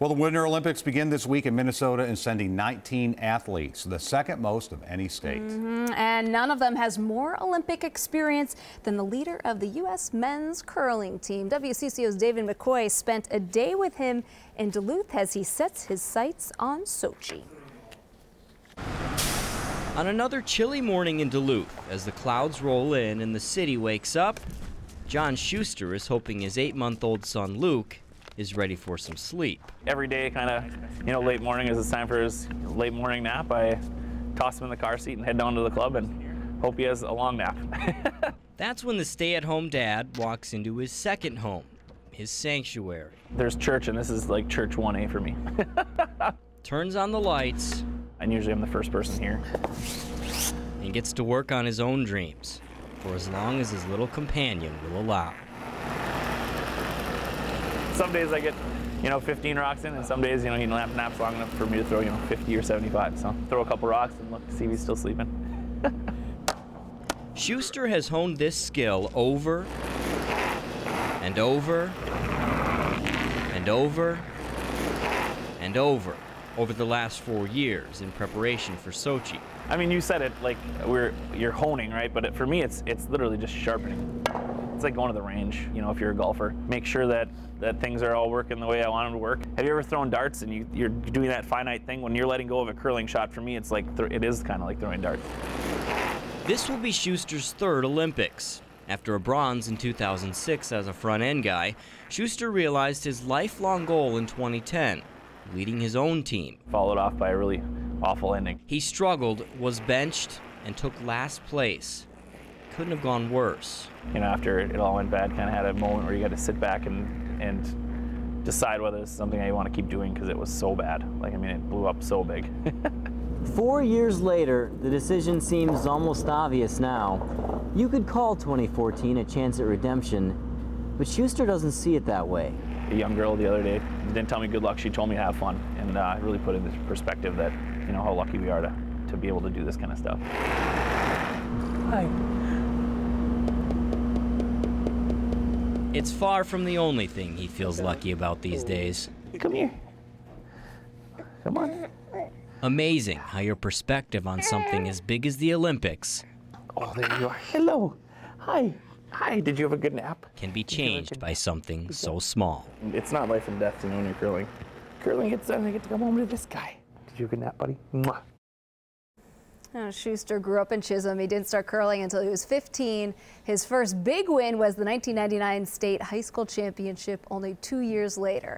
Well, the Winter Olympics begin this week in Minnesota and sending 19 athletes, the second most of any state. Mm -hmm. And none of them has more Olympic experience than the leader of the U.S. men's curling team. WCCO's David McCoy spent a day with him in Duluth as he sets his sights on Sochi. On another chilly morning in Duluth, as the clouds roll in and the city wakes up, John Shuster is hoping his eight month old son Luke is ready for some sleep. Every day, kind of, you know, late morning as it's time for his late morning nap, I toss him in the car seat and head down to the club and hope he has a long nap. That's when the stay at home dad walks into his second home, his sanctuary. There's church, and this is like church 1A for me. Turns on the lights. And usually I'm the first person here. And gets to work on his own dreams for as long as his little companion will allow some days I get, you know, 15 rocks in, and some days, you know, he nap, naps long enough for me to throw, you know, 50 or 75. So throw a couple rocks and look, see if he's still sleeping. Shuster has honed this skill over and over and over and over over the last four years in preparation for Sochi. I mean, you said it like we're you're honing, right? But it, for me, it's it's literally just sharpening. It's like going to the range, you know, if you're a golfer. Make sure that, that things are all working the way I want them to work. Have you ever thrown darts and you, you're doing that finite thing? When you're letting go of a curling shot, for me, it's like, it is kind of like throwing darts. This will be Shuster's third Olympics. After a bronze in 2006 as a front end guy, Shuster realized his lifelong goal in 2010 leading his own team. Followed off by a really awful ending. He struggled, was benched, and took last place couldn't have gone worse. You know, after it all went bad, kind of had a moment where you got to sit back and and decide whether it's something I want to keep doing because it was so bad. Like, I mean, it blew up so big. Four years later, the decision seems almost obvious now. You could call 2014 a chance at redemption, but Shuster doesn't see it that way. A young girl the other day didn't tell me good luck. She told me to have fun, and uh, really put into perspective that you know how lucky we are to to be able to do this kind of stuff. Hi. It's far from the only thing he feels lucky about these days. Come here. Come on. Amazing how your perspective on something as big as the Olympics. Oh, there you are. Hello. Hi. Hi. Did you have a good nap? Can be changed by something so small. It's not life and death to know when you're curling. Curling gets done, I get to come home to this guy. Did you have a good nap, buddy? Mwah. Oh, Shuster grew up in Chisholm. He didn't start curling until he was 15. His first big win was the 1999 state high school championship only two years later.